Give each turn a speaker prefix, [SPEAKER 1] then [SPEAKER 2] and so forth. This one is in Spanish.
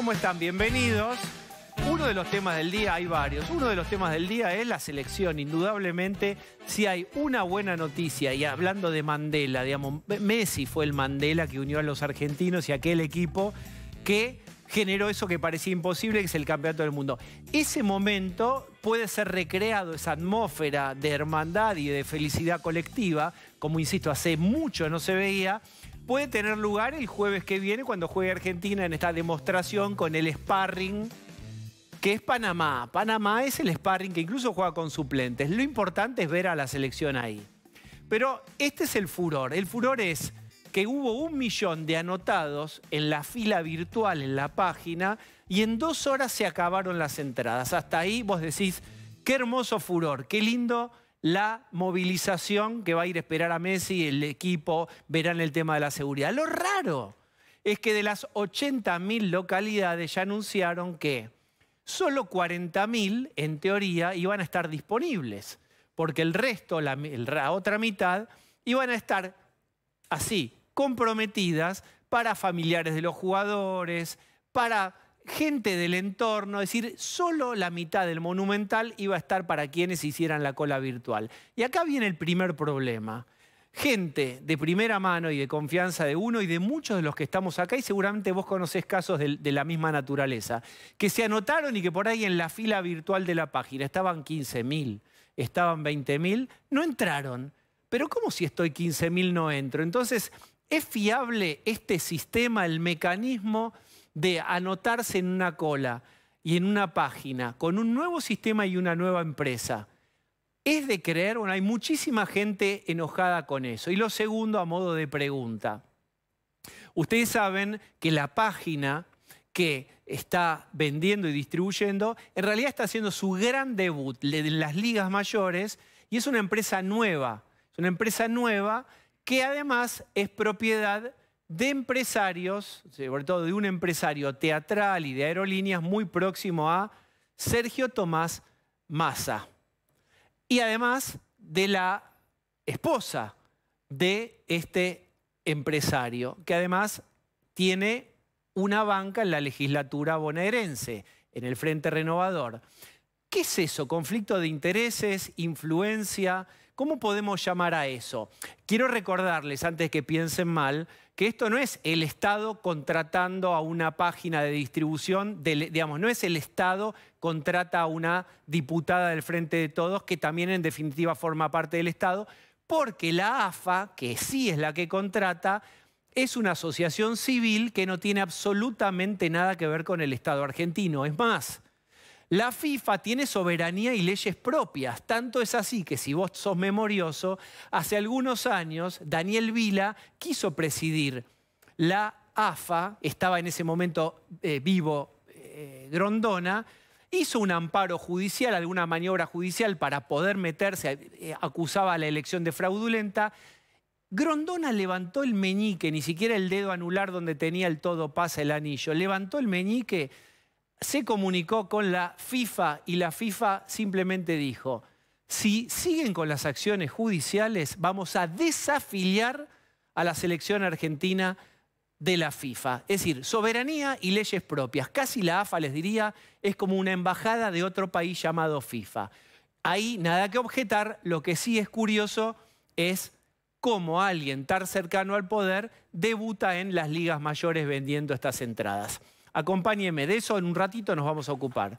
[SPEAKER 1] ¿cómo están? Bienvenidos. Uno de los temas del día, hay varios, uno de los temas del día es la selección. Indudablemente, si hay una buena noticia, y hablando de Mandela, digamos, Messi fue el Mandela que unió a los argentinos y aquel equipo que generó eso que parecía imposible, que es el campeonato del mundo. Ese momento puede ser recreado, esa atmósfera de hermandad y de felicidad colectiva, como insisto, hace mucho no se veía, puede tener lugar el jueves que viene cuando juegue Argentina en esta demostración con el sparring que es Panamá. Panamá es el sparring que incluso juega con suplentes. Lo importante es ver a la selección ahí. Pero este es el furor. El furor es que hubo un millón de anotados en la fila virtual en la página y en dos horas se acabaron las entradas. Hasta ahí vos decís, qué hermoso furor, qué lindo la movilización que va a ir a esperar a Messi, el equipo, verán el tema de la seguridad. Lo raro es que de las 80.000 localidades ya anunciaron que solo 40.000 en teoría iban a estar disponibles, porque el resto, la, la otra mitad, iban a estar así, comprometidas para familiares de los jugadores, para gente del entorno, es decir, solo la mitad del monumental iba a estar para quienes hicieran la cola virtual. Y acá viene el primer problema. Gente de primera mano y de confianza de uno y de muchos de los que estamos acá, y seguramente vos conocés casos de, la misma naturaleza, que se anotaron y que por ahí en la fila virtual de la página estaban 15.000, estaban 20.000, no entraron. Pero ¿cómo si estoy 15.000 no entro? Entonces, ¿es fiable este sistema, el mecanismo de anotarse en una cola y en una página con un nuevo sistema y una nueva empresa? Es de creer, bueno, hay muchísima gente enojada con eso. Y lo segundo, a modo de pregunta. Ustedes saben que la página que está vendiendo y distribuyendo, en realidad está haciendo su gran debut en las ligas mayores y es una empresa nueva es una empresa nueva que además es propiedad de empresarios, sobre todo de un empresario teatral y de aerolíneas muy próximo a Sergio Tomás Massa. Y además de la esposa de este empresario, que además tiene una banca en la legislatura bonaerense, en el Frente Renovador. ¿Qué es eso? ¿Conflicto de intereses? ¿Influencia? ¿Cómo podemos llamar a eso? Quiero recordarles, antes que piensen mal, que esto no es el Estado contratando a una página de distribución, digamos, no es el Estado contrata a una diputada del Frente de Todos, que también en definitiva forma parte del Estado, porque la AFA, que sí es la que contrata, es una asociación civil que no tiene absolutamente nada que ver con el Estado argentino. Es más, la FIFA tiene soberanía y leyes propias. Tanto es así que si vos sos memorioso, hace algunos años Daniel Vila quiso presidir la AFA, estaba en ese momento eh, vivo eh, Grondona, hizo un amparo judicial, alguna maniobra judicial para poder meterse, eh, acusaba la elección de fraudulenta. Grondona levantó el meñique, ni siquiera el dedo anular donde tenía el todo pasa el anillo, levantó el meñique se comunicó con la FIFA y la FIFA simplemente dijo, si siguen con las acciones judiciales, vamos a desafiliar a la selección argentina de la FIFA. Es decir, soberanía y leyes propias. Casi la AFA, les diría, es como una embajada de otro país llamado FIFA. Ahí nada que objetar, lo que sí es curioso es cómo alguien tan cercano al poder debuta en las ligas mayores vendiendo estas entradas. Acompáñeme, de eso en un ratito nos vamos a ocupar.